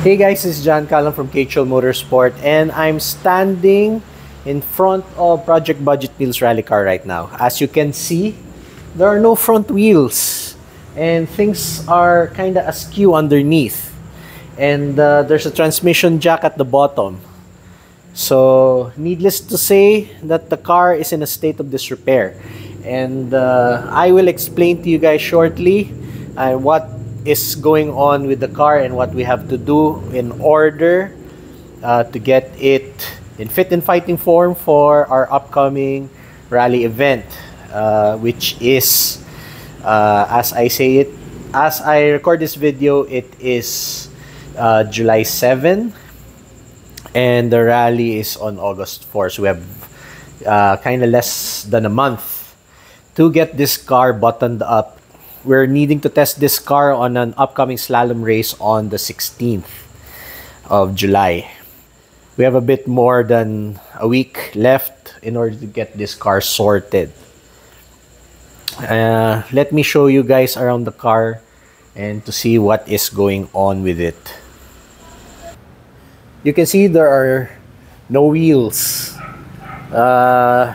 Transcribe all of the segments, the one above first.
Hey guys, this is John Callan from KHL Motorsport and I'm standing in front of Project Budget Wheels Rally Car right now. As you can see, there are no front wheels and things are kind of askew underneath. And uh, there's a transmission jack at the bottom. So, needless to say that the car is in a state of disrepair. And uh, I will explain to you guys shortly uh, what is going on with the car and what we have to do in order uh, to get it in fit and fighting form for our upcoming rally event, uh, which is, uh, as I say it, as I record this video, it is uh, July 7 and the rally is on August 4. So we have uh, kind of less than a month to get this car buttoned up we're needing to test this car on an upcoming slalom race on the 16th of July. We have a bit more than a week left in order to get this car sorted. Uh, let me show you guys around the car and to see what is going on with it. You can see there are no wheels. Uh,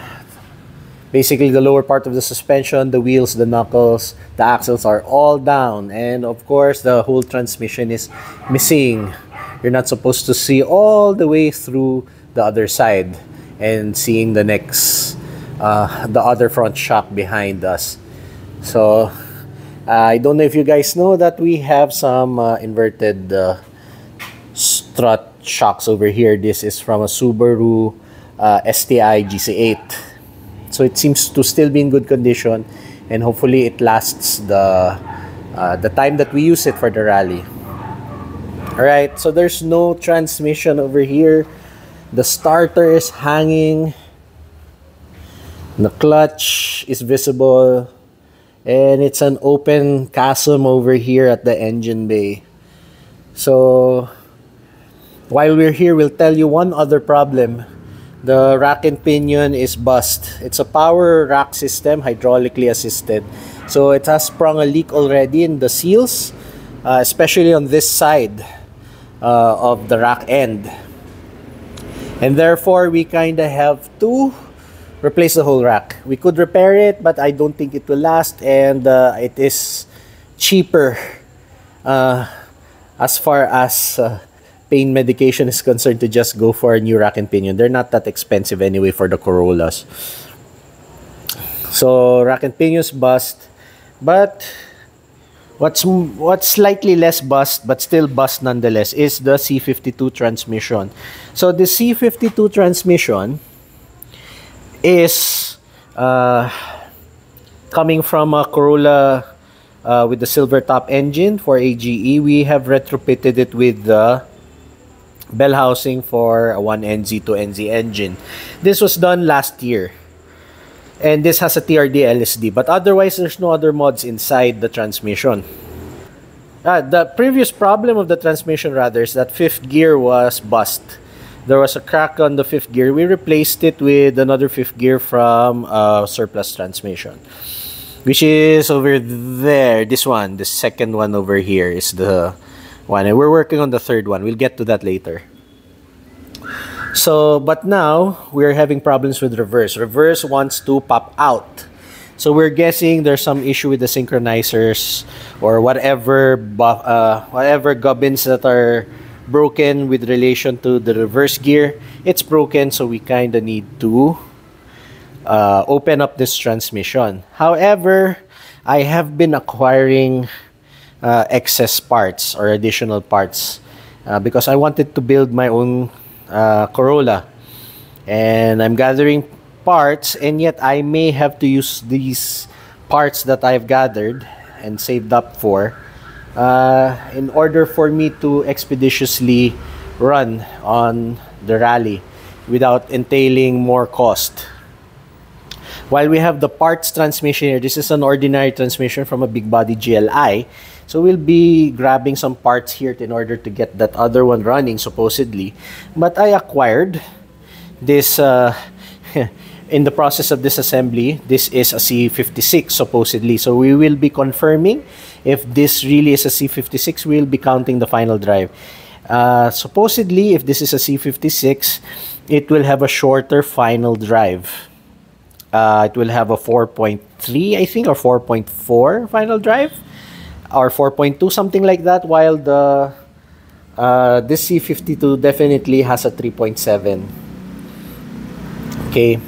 basically the lower part of the suspension, the wheels, the knuckles, the axles are all down. And of course, the whole transmission is missing. You're not supposed to see all the way through the other side and seeing the next, uh, the other front shock behind us. So, uh, I don't know if you guys know that we have some uh, inverted uh, strut shocks over here. This is from a Subaru uh, STI GC8 so it seems to still be in good condition and hopefully it lasts the uh, the time that we use it for the rally. Alright, so there's no transmission over here. The starter is hanging. The clutch is visible. And it's an open chasm over here at the engine bay. So, while we're here, we'll tell you one other problem the rack and pinion is bust. It's a power rack system, hydraulically assisted. So it has sprung a leak already in the seals, uh, especially on this side uh, of the rack end. And therefore, we kind of have to replace the whole rack. We could repair it, but I don't think it will last, and uh, it is cheaper uh, as far as uh, pain medication is concerned to just go for a new rack and pinion. They're not that expensive anyway for the Corollas. So rack and pinions bust, but what's what's slightly less bust but still bust nonetheless is the C52 transmission. So the C52 transmission is uh, coming from a Corolla uh, with the silver top engine 4A-GE. We have retrofitted it with the bell housing for a 1NZ 2NZ engine. This was done last year. And this has a TRD LSD, but otherwise there's no other mods inside the transmission. Ah, the previous problem of the transmission rather is that fifth gear was bust. There was a crack on the fifth gear. We replaced it with another fifth gear from a surplus transmission. Which is over there. This one, the second one over here is the one. And we're working on the third one. We'll get to that later. So, but now we're having problems with reverse. Reverse wants to pop out. So we're guessing there's some issue with the synchronizers or whatever uh, whatever gubbins that are broken with relation to the reverse gear. It's broken, so we kind of need to uh, open up this transmission. However, I have been acquiring uh, excess parts or additional parts uh, because I wanted to build my own uh, Corolla and I'm gathering parts and yet I may have to use these parts that I've gathered and saved up for uh, in order for me to expeditiously run on the rally without entailing more cost. While we have the parts transmission here, this is an ordinary transmission from a big body GLI. So we'll be grabbing some parts here in order to get that other one running supposedly. But I acquired this uh, in the process of this assembly. This is a C56 supposedly. So we will be confirming if this really is a C56. We'll be counting the final drive. Uh, supposedly, if this is a C56, it will have a shorter final drive. Uh, it will have a 4.3, I think, or 4.4 final drive, or 4.2, something like that, while the uh, this C52 definitely has a 3.7. Okay.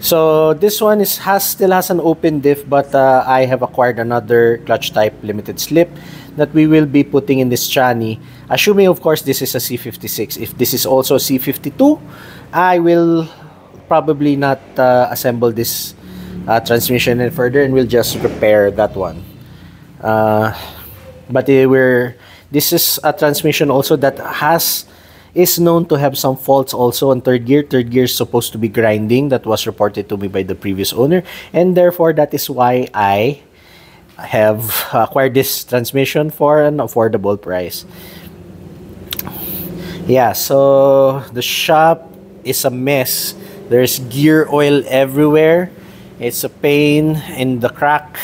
So this one is has still has an open diff, but uh, I have acquired another clutch type limited slip that we will be putting in this chani. Assuming of course this is a C56. If this is also a C52, I will probably not uh, assemble this uh, transmission any further and we'll just repair that one. Uh, but we're this is a transmission also that has is known to have some faults also on third gear. Third gear is supposed to be grinding. That was reported to me by the previous owner. And therefore, that is why I have acquired this transmission for an affordable price. Yeah, so the shop is a mess. There's gear oil everywhere. It's a pain in the crack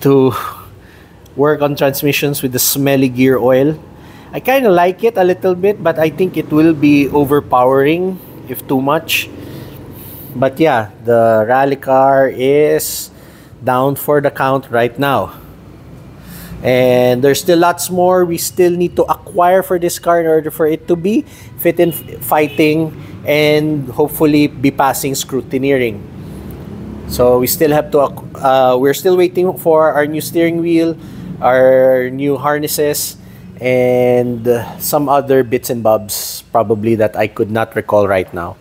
to work on transmissions with the smelly gear oil. I kind of like it a little bit, but I think it will be overpowering if too much. But yeah, the rally car is down for the count right now. And there's still lots more we still need to acquire for this car in order for it to be fit in fighting and hopefully be passing scrutineering. So we still have to, uh, we're still waiting for our new steering wheel, our new harnesses, and some other bits and bobs probably that I could not recall right now.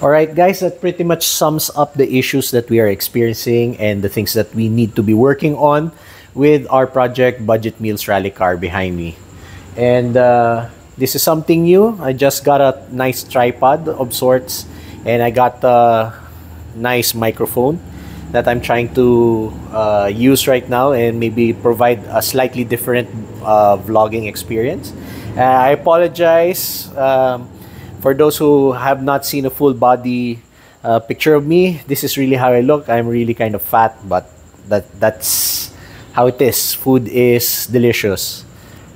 Alright guys, that pretty much sums up the issues that we are experiencing and the things that we need to be working on with our project Budget Meals Rally Car behind me. And uh, this is something new. I just got a nice tripod of sorts and I got a nice microphone that I'm trying to uh, use right now and maybe provide a slightly different uh, vlogging experience. Uh, I apologize um, for those who have not seen a full body uh, picture of me. This is really how I look. I'm really kind of fat, but that that's how it is. Food is delicious.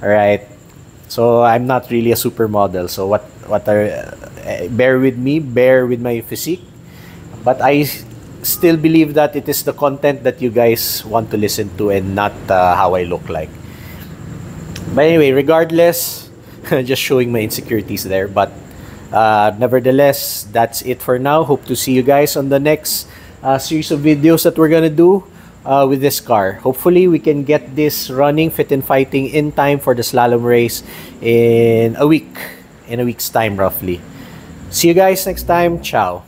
All right. So I'm not really a supermodel. So what what are uh, bear with me, bear with my physique. But I still believe that it is the content that you guys want to listen to and not uh, how I look like. But anyway, regardless, just showing my insecurities there. But uh, nevertheless, that's it for now. Hope to see you guys on the next uh, series of videos that we're gonna do uh, with this car. Hopefully, we can get this running, fit and fighting in time for the slalom race in a week, in a week's time roughly. See you guys next time. Ciao.